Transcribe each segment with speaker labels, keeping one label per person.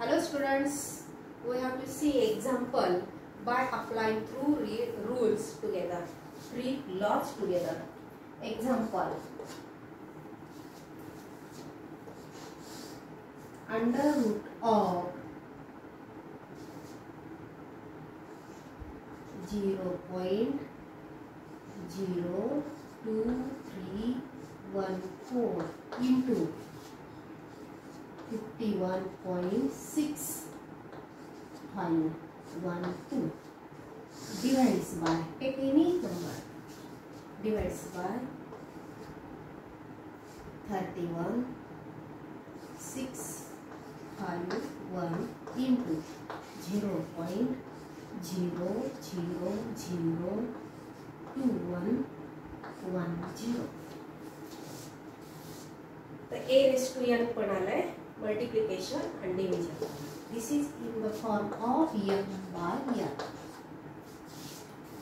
Speaker 1: Hello students, we have to see example by applying three rules together, three laws together. Example. Under root of 0 point zero two three one four into thirty one point six five one two divides by एक unique number divides by thirty one six five one into zero point zero zero zero two one one zero. तो a rest to multiplication and division. This is in the form of m by n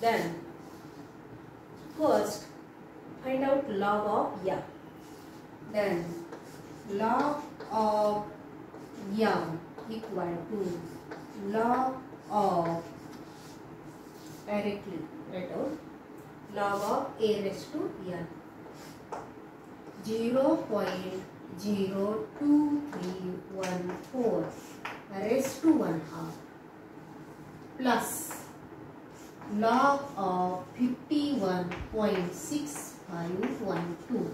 Speaker 1: then first find out log of m. Then log of m equal to log of directly write out log of a raised to n 0.02314 raised to 1 half plus log of 51.6512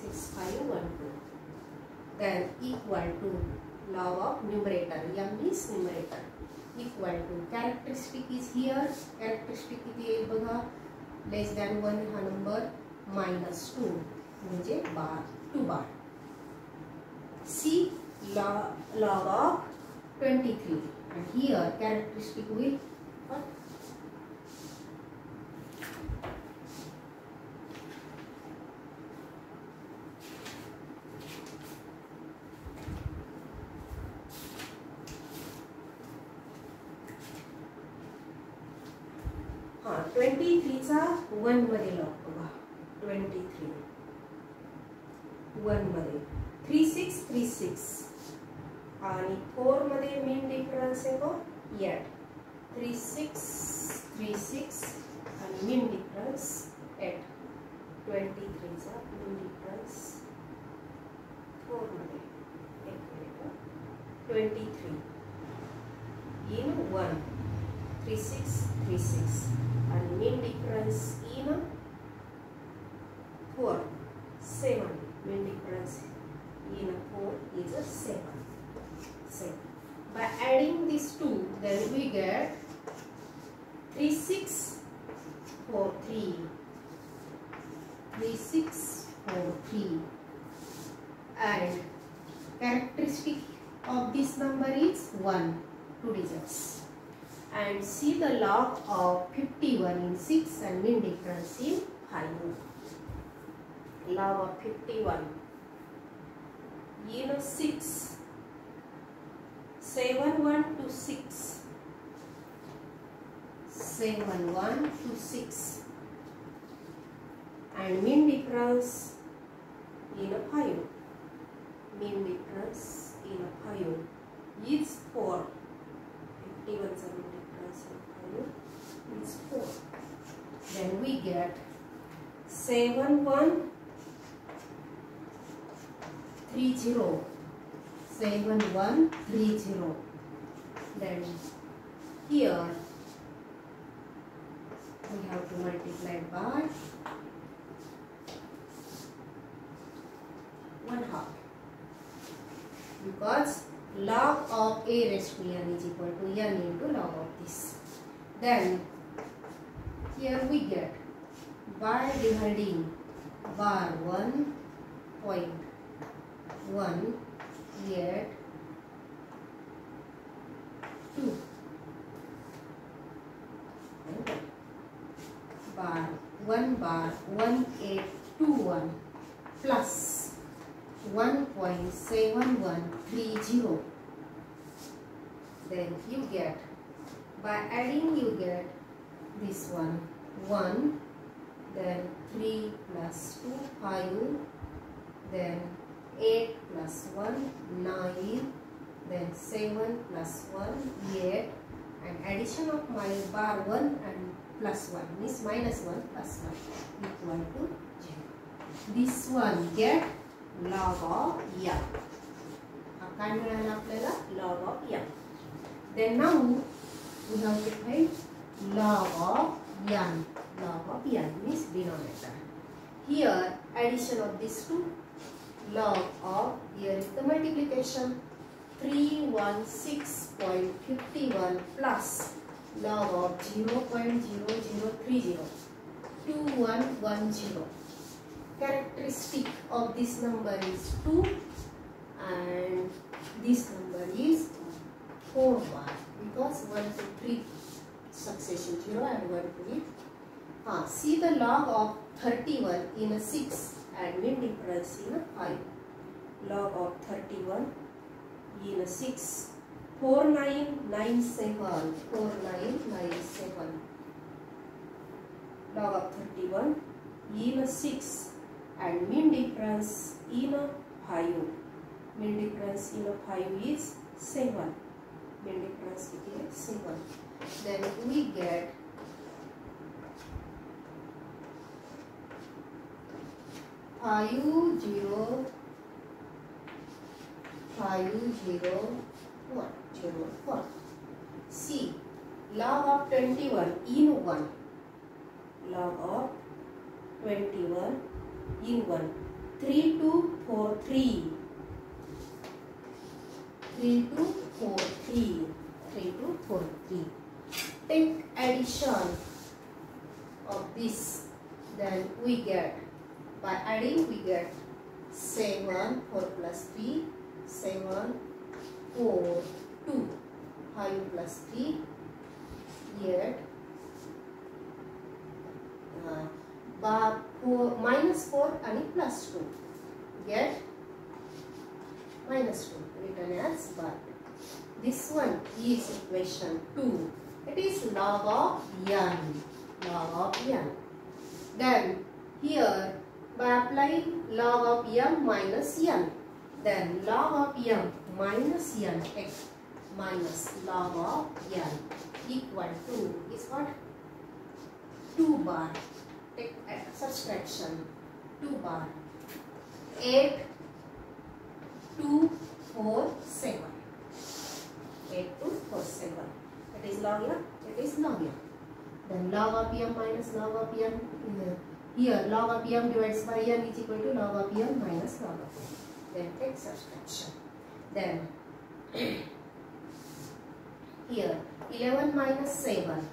Speaker 1: 6512 then equal to log of numerator m is numerator equal to characteristic is here characteristic किती येईल बघा less than one हा number minus two म्हणजे bar two bar see log of 23 and here characteristic will what? Twenty थ्रीचा one मध्ये log बघा twenty three one मध्ये three six three six आणि four मध्ये मेन डिफरन्स आहे तो eight three six three six आणि main difference eight twenty थ्रीचा main difference फोरमध्ये एक minute twenty three in one three six three six and mean difference in is a 7 7 by adding these two then we get 3 6 4 3 3 6 4 3 and characteristic of this number is 1 two digits. And see the log of 51 in 6 and mean difference in 5. Log of 51 in 6 7 1 to 6 7 1 to 6 and mean difference in 5 mean difference in 5 is 4 51 7 is 4. Then we get 7 1 3 0. 7 1 3 0. Then here we have to multiply by 1 half because log of a raised to n is equal to n into log of this. Then here we get by dividing bar 1.1 get 2 bar 1 bar 1821 plus 1.7130 then you get by adding you get this one 1 then 3 plus 2 5 then 8 plus 1 9 then 7 plus 1 8 and addition of my bar 1 and plus 1 means minus 1 plus 1 equal to 0 this one get log of m हा काय मिळाला आपल्याला log of m then now we have to find log of n log of n means denominator here addition of these two log of here is the multiplication. 316.51 plus log of 0.0030 2110 characteristic of this number is 2 and this number is 4 bar because 1 to 3 succession 0 and 1 to it ah, see the log of 31 in a 6 and mean difference in 5 log of 31 in 6 4997 4997 log of 31 in 6 and mean difference in 5 mean difference in 5 is 7 mean difference is 7 then we get five zero five zero one zero one. C log of twenty one in one. Log of twenty one in one. Three two four three. Three two four three. Three two four three. Take addition of this, then we get by adding we get 7 4 plus 3 7 4 2 5 plus 3 yet uh, by 4 minus 4 and plus 2 get minus 2 written as bar this one is equation 2 it is log of n log of n. Then here by applying log of m minus n. Then log of m minus n x minus log of n equal to is what? 2 bar. Take subtraction. 2 bar. 8, 2, 4, 7. 8, 2, 4, 7. It is log m. It is log m. Then log of m minus log of n. Uh, Here log of m divided by n is equal to log of m minus log of n. Then take subtraction. Then here 11 minus 7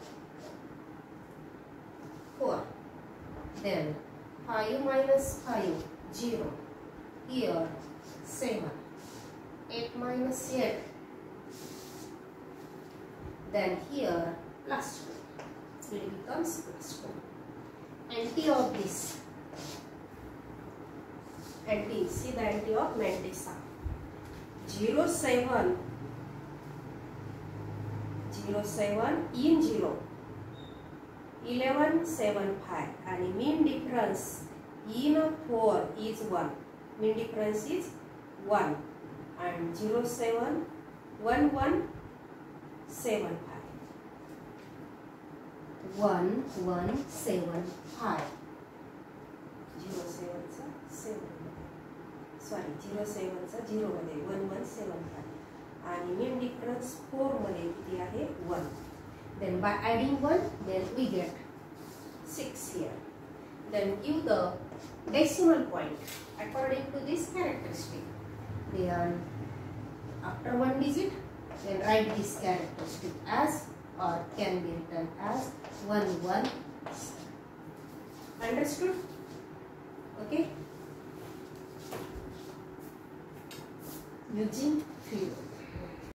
Speaker 1: 4. Then 5 minus 5 0. Here 7. 8 minus 8. Then here plus 2. It becomes plus 2 anti of this. Anti see the anti of mantissa. 0 7 0 7 in 0 11 7 5 and mean difference in 4 is 1 mean difference is 1 and 0 7 1 1 7 5 one one seven five zero सेवनचा seven sorry zero सेवनचा झिरोमध्ये one one seven five आणि main difference फोरमध्ये किती आहे one then bye adding one then we get six here then give the decimal point according to this characteristic then after one digit then write this characteristic as or can be written as 1 1 understood? Okay. Using